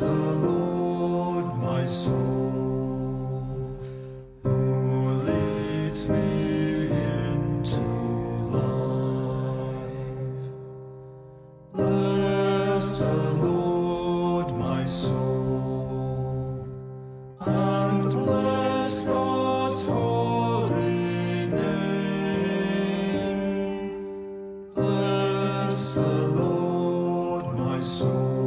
the Lord my soul, who leads me into life. Bless the Lord, my soul, and bless God's holy name. Bless the Lord, my soul.